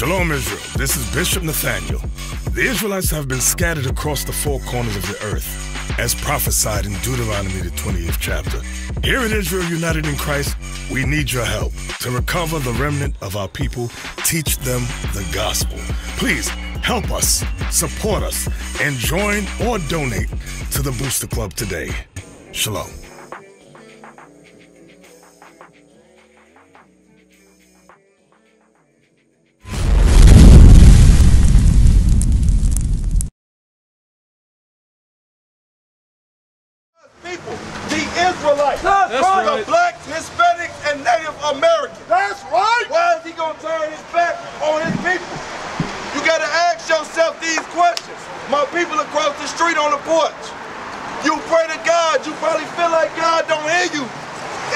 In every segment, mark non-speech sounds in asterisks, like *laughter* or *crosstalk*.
Shalom, Israel. This is Bishop Nathaniel. The Israelites have been scattered across the four corners of the earth, as prophesied in Deuteronomy, the 20th chapter. Here in Israel United in Christ, we need your help to recover the remnant of our people, teach them the gospel. Please help us, support us, and join or donate to the Booster Club today. Shalom. Street on the porch. You pray to God, you probably feel like God don't hear you.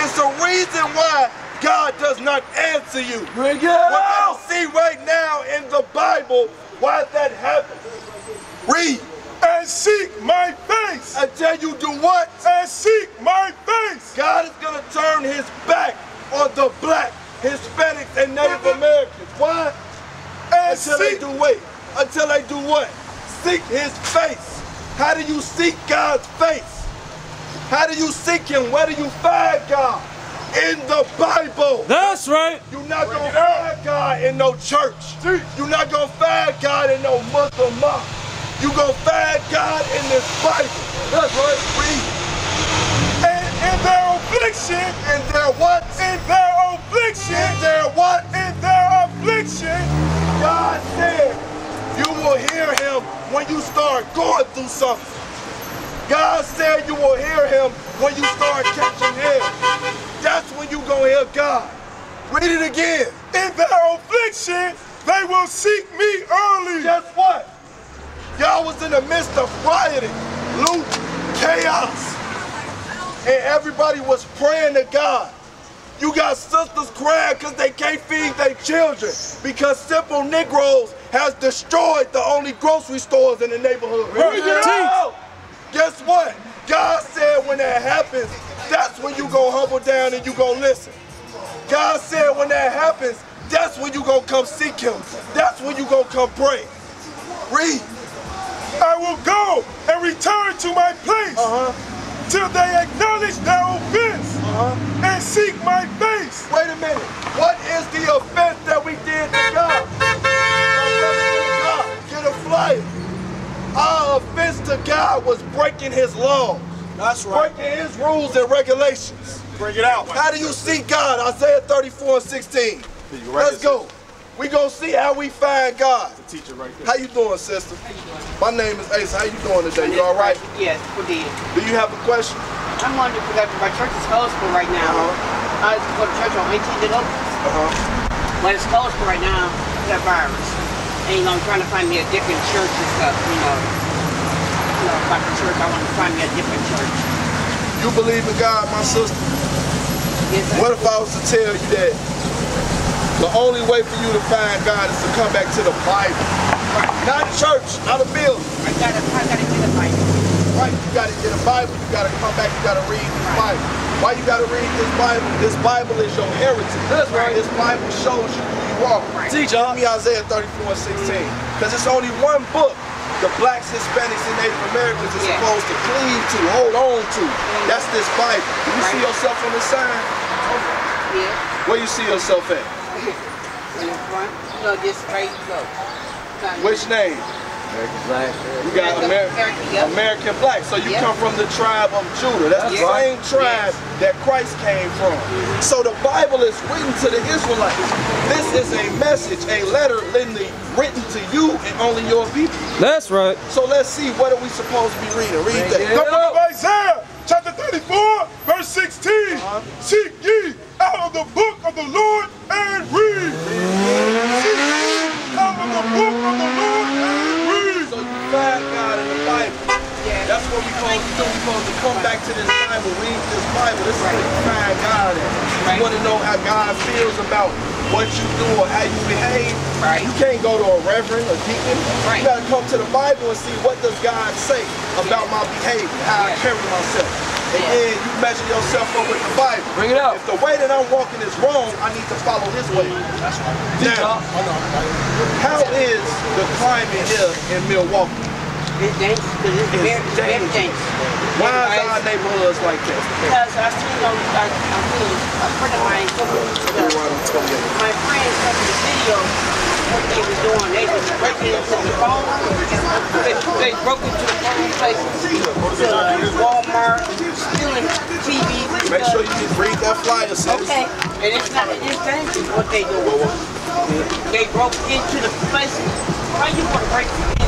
It's the reason why God does not answer you. Bring it out! gonna see right now in the Bible why that happened. Read. and seek my face, I tell you do what? and seek my face. God is going to turn his back on the black, Hispanics, and Native Americans. Why? And Until they do wait. Until they do what? Seek his face. How do you seek God's face? How do you seek him? Where do you find God? In the Bible. That's right. You're not gonna find God in no church. You're not gonna find God in no Muslim mosque. You're gonna find God in this Bible. That's right. Read. and in their affliction, And their what? in their affliction, And their when you start going through something. God said you will hear him when you start catching hell. That's when you gonna hear God. Read it again. in their affliction, they will seek me early. Guess what? Y'all was in the midst of rioting, loot, chaos. And everybody was praying to God. You got sisters crying because they can't feed their children because simple Negroes has destroyed the only grocery stores in the neighborhood. Out! Guess what? God said when that happens, that's when you go humble down and you go listen. God said when that happens, that's when you gonna come seek him. That's when you gonna come pray. Read. I will go and return to my place Uh-huh. till they acknowledge their Uh-huh. and seek my face. Wait a minute. What is the offense that we did to God? God, Get a flyer. Our offense to God was breaking his laws. That's right. Breaking his rules and regulations. Bring it out. How do you see God? Isaiah 34 and 16. Let's go. We gonna see how we find God. Teacher right there. How you doing, sister? My name is Ace. How you doing today? You all right? Yes, we did. Do you have a question? I'm wondering because my church is closed for right now. Uh-huh. I was going to church on 18th and Uh-huh. but it's closed for right now for that virus. And you know, I'm trying to find me a different church and stuff. You know, you know about the church. I want to find me a different church. You believe in God, my sister? Yes, What if I was to tell you that the only way for you to find God is to come back to the Bible? Not church, not a building. I gotta, I gotta get a Bible. Right, you gotta get a Bible, you gotta come back, you gotta read this Bible. Why you gotta read this Bible? This Bible is your heritage. That's right. This Bible shows you who you are. Right. Teach Give me Isaiah 34 and 16. Because it's only one book the blacks, Hispanics, and Native Americans are Yeah. supposed to cleave to, hold on to. That's this Bible. Do you see yourself on the sign? Yeah. Where you see yourself at? *laughs* In the front. You know, just straight go. Which name? You got American- American, American, yep. American black. So you Yep. come from the tribe of Judah. That's the Yes. same tribe that Christ came from. So the Bible is written to the Israelites. This is a message, a letter written written to you and only your people. That's right. So let's see what are we supposed to be reading. Read that. The book of Isaiah, chapter 34, verse 16. Uh-huh. Seek ye out of the book of the Lord and read. Seek ye out of the book of the Lord and read. So you find God in the what we supposed to do. We supposed to come back to this Bible, read this Bible. This is where you find God at. Right. You want to know how God feels about what you do or how you behave. Right. You can't go to a reverend or deacon. Right. You got to come to the Bible and see what does God say about my behavior, how I carry myself. And then you measure yourself up with the Bible. Bring it up. If the way that I'm walking is wrong, I need to follow His way. That's right. Now, how is the climate here in Milwaukee? It's dangerous, because it's very, It's very dangerous. dangerous. Why is our neighborhoods like that? Because I seen on, I, I seen a friend of mine took me to the, my friends took me the video what they was doing. They was breaking into the phone. They, they broke into the phone places, to Walmart, stealing TVs and Make sure you read that flyer, sis. Okay, and it's not, it's dangerous what they doing. They broke into the places. Why you want to break into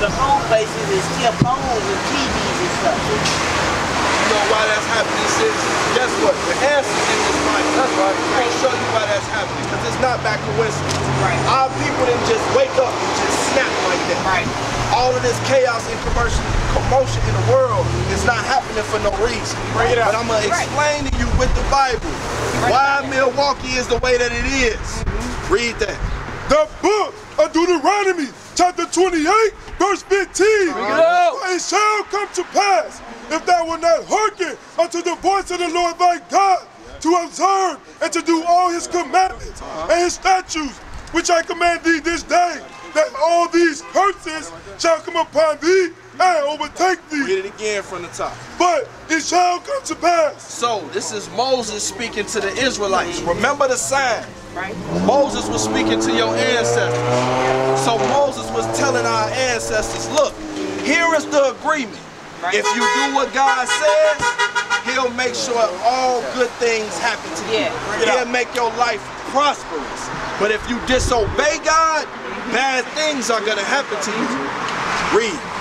the phone places and steal phones and TVs and stuff? Know why that's happening, sis? Guess what? The answer's in this Bible. That's right. I'm going to show you why that's happening, because it's not by coincidence. Right. Our people didn't just wake up and just snap like that. Right. All of this chaos and commotion, commotion in the world is not happening for no reason. Bring it out. But I'm going to Right. explain to you with the Bible why Milwaukee is the way that it is. Mm-hmm. Read that. The book of Deuteronomy, chapter 28, verse 15. It. For it shall come to pass, if thou wilt not hearken unto the voice of the Lord thy God, to observe and to do all his commandments and his statutes, which I command thee this day, that all these curses shall come upon thee and overtake thee. Read it again from the top. But it shall come to pass. So, this is Moses speaking to the Israelites. Remember the sign. Right. Moses was speaking to your ancestors. So Moses was telling our ancestors, look, here is the agreement. Right. If you do what God says, he'll make sure all good things happen to you. Yeah. He'll make your life prosperous. But if you disobey God, bad things are going to happen to you. Read.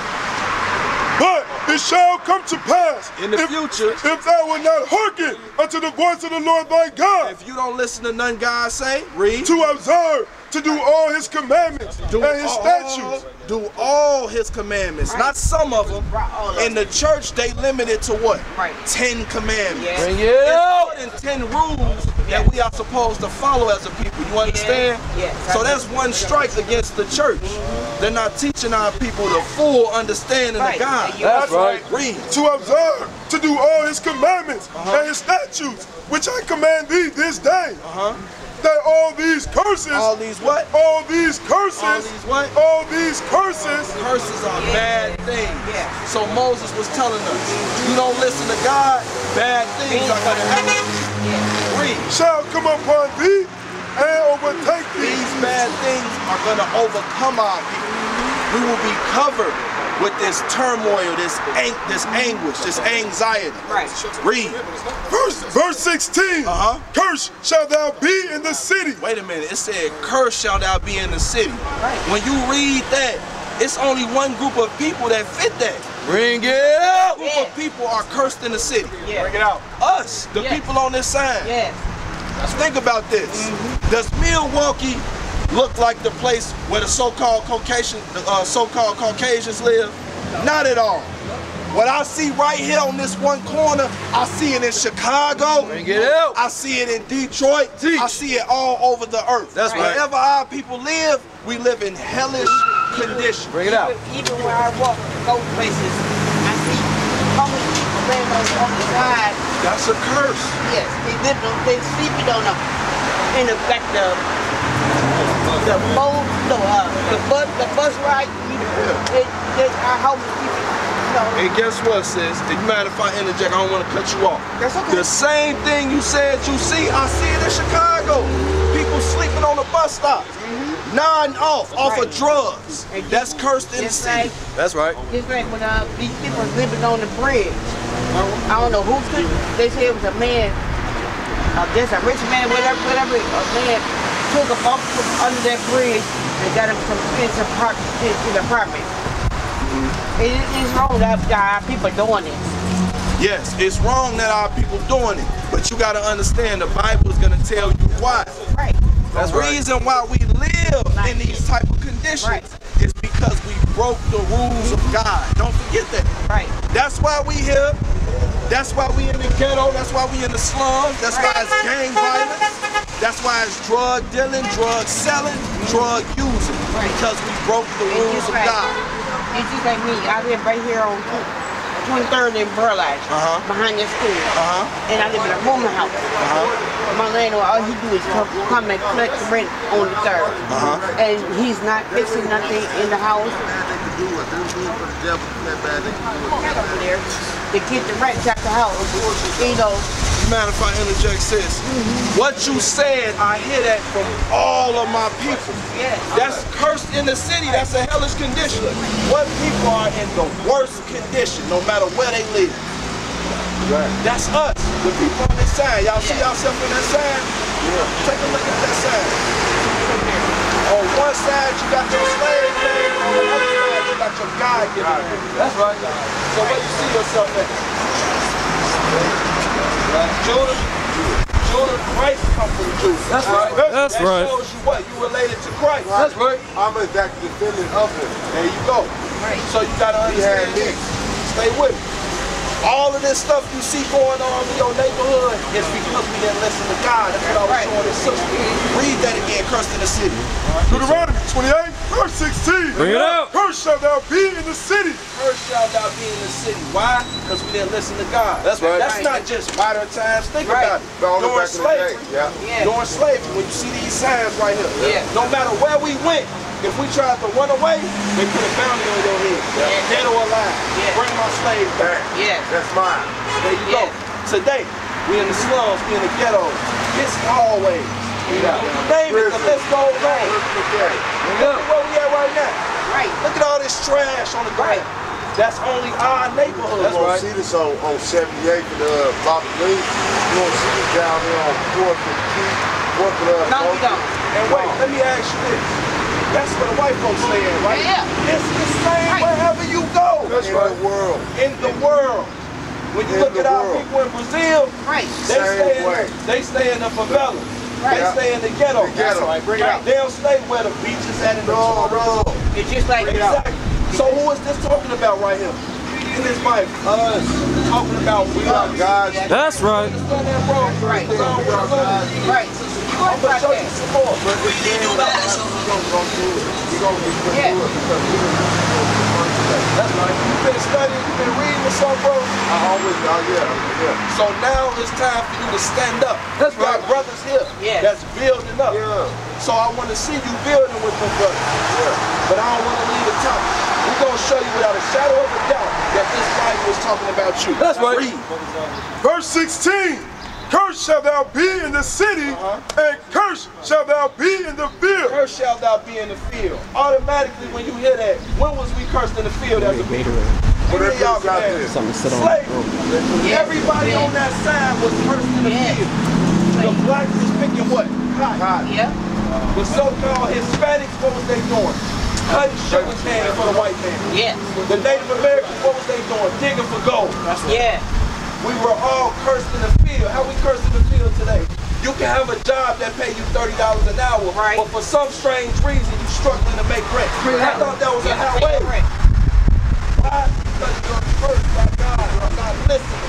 But it shall come to pass In the if, future. if thou wilt not hearken unto the voice of the Lord thy God, If you don't listen to none God say, read. to observe, to do all his commandments do and his all, statutes. do all his commandments, Right. not some of them. Right, In the church, they limited to what? Right. Ten commandments. Yeah. Bring it It's more than ten rules that we are supposed to follow as a people. You understand? Yes. So that's one strike against the church. They're not teaching our people the full understanding Right. of God. And you- That's right. Read. To observe, to do all his commandments Uh-huh. and his statutes, which I command thee this day, Uh-huh. That all these curses, All these what? all these curses, All these what? all these curses, Curses are bad things. Yeah. So Moses was telling us, you don't listen to God, bad things are going to happen. Read. shall come upon thee and overtake thee. These bad things are going to overcome our people. We will be covered with this turmoil, this ang- this anguish, this anxiety. Right. Read. Verse, verse 16. Uh-huh. Curse shall thou be in the city. Wait a minute. It said, "Curse shall thou be in the city." Right. When you read that, it's only one group of people that fit that. Bring it out. Group of people are cursed in the city. Yeah. Bring it out. Us, the Yes. people on this side. Yes. Think about this. Mm-hmm. Does Milwaukee look like the place where the so-called Caucasian, the uh, so-called Caucasians live? Not at all. What I see right here on this one corner, I see it in Chicago. Bring it out. I see it in Detroit. Teach. I see it all over the earth. That's right. Wherever our people live, we live in hellish conditions. Bring it out. Even, even when I walk, go places, I see homeless people laying on the other side. That's a curse. Yes, they live on, they sleeping on the, in the back, the, the boat, the, uh, the bus, the bus ride. You know, they, they are homeless people. You know, And guess what, sis? Do you mind if I interject? I don't want to cut you off. That's okay. The same thing you said you see, I see it in Chicago. People sleeping on the bus stops, nodding off, off of drugs. That's cursed in the city. like, That's right. it's like when uh, these people was living on the bridge. I don't know who could. They say it was a man. Uh, there's a rich man, whatever, whatever. A man took him up from under that bridge and got him some expensive part in the apartment. Mm-hmm. It is wrong that our people doing this. Yes, it's wrong that our people doing it, but you got to understand the Bible is going to tell you why. Right. That's the right. reason why we live in these type of conditions Right. is because we broke the rules of God. Don't forget that. Right. That's why we here. That's why we in the ghetto. That's why we in the slums. That's why it's gang violence. That's why it's drug dealing, drug selling, drug using. Right. Because we broke the It's rules of like, God. It's just like me. I live right here on 23rd and Burleigh, Uh-huh. behind the school. Uh-huh. And I live in a rooming house. Uh-huh. My landlord, all he do is come, come and collect the rent on the 3rd. Uh-huh. And he's not fixing nothing in the house. to get the rent out the house. You know, Mind if I interject, sis? What you said, I hear that from all of my people. That's cursed in the city. That's a hellish condition. What people are in the worst condition, no matter where they live. That's us, the people on this side. Y'all see yourself in that side? Yeah. Take a look at that side. On one side, you got your slave name. On the other side, you got your God given name. That's right. So where you see yourself at? Judah, Judah, Christ come from Judah. That's uh, right. That's that right. shows you what? You related to Christ. That's right. I'm a exact descendant of him. There you go. Right. So you gotta understand this. Stay with me. All of this stuff you see going on in your neighborhood is because we didn't listen to God. That's what I was Right. showing this sister. Read that again, cursed in the city. Deuteronomy 28, verse 16. Bring it out. Cursed shall thou be in the city. First shall thou be in the city. Why? Because we didn't listen to God. That's right. That's Right. not just modern times. Think Right. about it. Going During back in the day. slavery. Yeah. Yeah. During slavery, when you see these signs right here, Yeah. no matter where we went, if we tried to run away, they put a bounty on your head. Yeah. Dead or alive. Yeah. Bring my slave back. Yeah. That's mine. There you Yeah. go. Today, we in the slums, we in the ghettos. It's always. You name it, the list goes on. Look at where we at right now. Right. Look at all this trash on the ground. That's only our neighborhood. You won't see this on, on 78 and uh, Bobby Lee. You won't see this down there on 4th and Key. 4th and uh, No, we don't. And wait, let me ask you this. That's where the white folks stay at, right? Yeah. It's the same Right. wherever you go. That's right. the world. In the world. When you In look the at our people in Brazil, Right. they Same stay, in, way. they stay in the favela. Right. They stay in the ghetto. The ghetto. Right. Bring it out. They don't stay where the beaches at in the No, tourism. no. It's just like Exactly. So who is this talking about right here? In this Bible. Us. Talking about we are God. God's That's right. Understand that, bro? Right. So, we're gonna- right. I'm gonna show you some more. We do that. We're going to go it. We're going to be it because we didn't That's right. You've been studying, you've been reading this on, bro. I always, oh yeah, yeah. So now it's time for you to stand up. That's You got right. brothers here Yes. that's building up. Yeah. So I want to see you building with them brothers. Yeah. But I don't want to leave the top. We're going to show you without a shadow of a doubt that this Bible is talking about you. That's right. Read. Verse 16. Cursed shall thou be in the city, uh-huh. and cursed shall thou be in the field. Cursed shall thou be in the field. Automatically, when you hear that, when was we cursed in the field as a people? What Any y'all means out can there? Something to sit on. Slavery. Oh. Everybody on that side was cursed in the Yes. field. The blacks was picking what? Cotton. Cotton. Yeah. The so-called Hispanics, what was they doing? Cutting sugar cane for the white man. Yes. The Native Americans, what was they doing? Digging for gold. Yeah. We were all cursed in the field. How we cursed in the field today? You can have a job that pay you $30 an hour, Right. but for some strange reason, you struggling to make rent. I thought that was a Yeah. highway. Right. Why? Because you're cursed by God. You're not listening.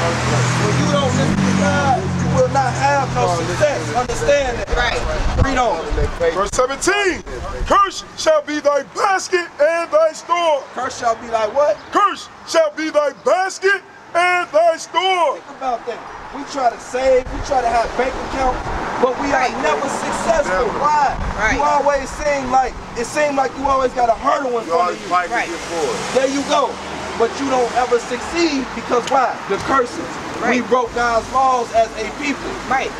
When you don't listen to God, you will not have no success. Understand that. Right. Read on. Verse 17. Curse shall be thy basket and thy store. Curse shall be thy what? Curse shall be thy basket and thy store. Think about that. We try to save, we try to have bank accounts, but we are never successful. Never. Why? Right. You always seem like it seems like you always got a hurdle in You front of you. Right. to get forward. There you go. But you don't ever succeed because why? The curses. We Right. broke God's laws as a people. Right.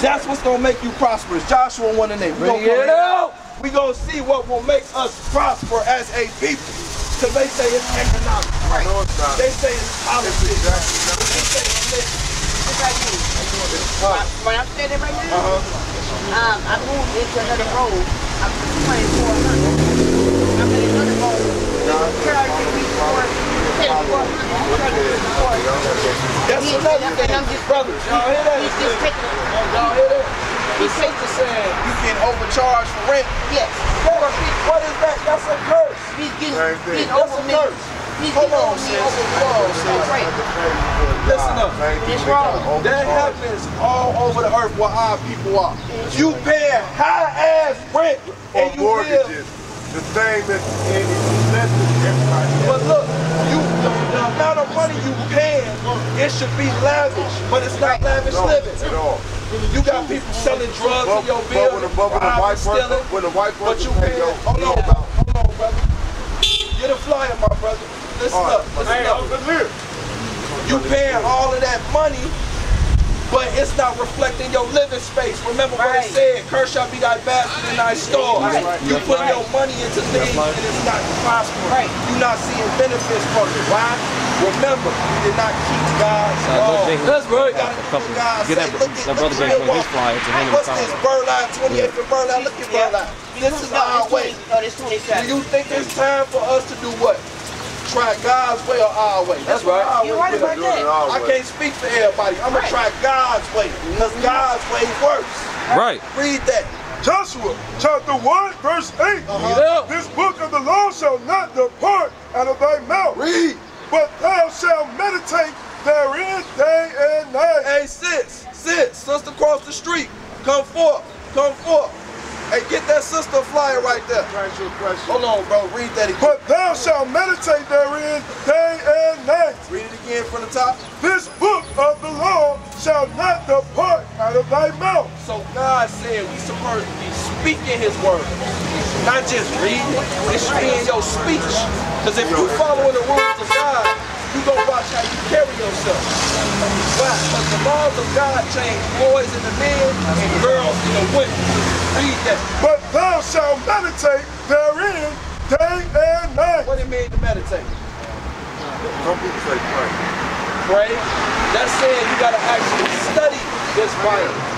That's what's gonna make you prosperous. Joshua one and eight. We Bring gonna it out. We gonna see what will make us prosper as a people. Cause they say it's economic. Right. No, it's not. They say it's politics. It's exactly not. They say it's this. Just like me. When when I'm standing right now, Uh-huh. um, I moved into another road. I'm 2400. I'm in another road. This car took me four That's another thing. Brothers, y'all hear that? He's just taking it. Y'all hear that? The sister saying you can overcharge for rent. Yes. What is that? That's a curse. He's getting, Same thing. getting over me. That's a curse. He's Hold getting on, over me sis. Hold on, sis. Right. Listen up. It's wrong. That happens all over the earth where our people are. You pay high ass rent and you live. mortgages. The thing that and it's less than everybody else. But look, you the, the amount of money you paying, it should be lavish, but it's not lavish No, living. at all. You got people selling drugs But, in your but building, when a, but when a robbing, white person, stealing, when a white but person you pay pay. your, Hold on, brother. Hold on, brother. Get a flyer, my brother. Listen All right, up. Listen up. You paying all of that money, but it's not reflecting your living space. Remember what Right. it said, Kershaw be thy bastard in thy store. Right. You put Right. your money into things and it's not prospering. Right. You're not seeing benefits from it. Why? Remember, you did not keep God's Uh, law. look, Jason, That's right. a couple- God get say, that- look at, that brother look at Jason with his Milwaukee. flyer to him What's this, Burleigh, 28th and Burleigh? Look at Yeah. Burleigh. This is No, our way. 20 Oh, it's 27. Do you think it's time for us to do what? Try God's way or our way? That's right. You're right about that. I can't speak for everybody. I'm gonna try God's way because God's way works. Right. Read that. Joshua chapter 1, verse 8. Uh-huh. This book of the law shall not depart out of thy mouth, Read. But thou shalt meditate therein day and night. Hey, sis, sis, sister across the street, come forth, come forth. Hey, get that sister a flyer right there. Can I ask you a question? Hold on, bro. Read that again. But thou shalt meditate therein day and night. Read it again from the top. This book of the law shall not depart out of thy mouth. So God said we supposed to be speaking His word, not just reading. It should be in your speech. Because if you following the rules of God, you gonna watch how you carry yourself. Why? Because the laws of God change boys into men and girls into women. Read that. But thou shalt meditate therein day and night. What it mean to meditate? Some people say pray. Pray. That's saying you gotta actually study this Bible.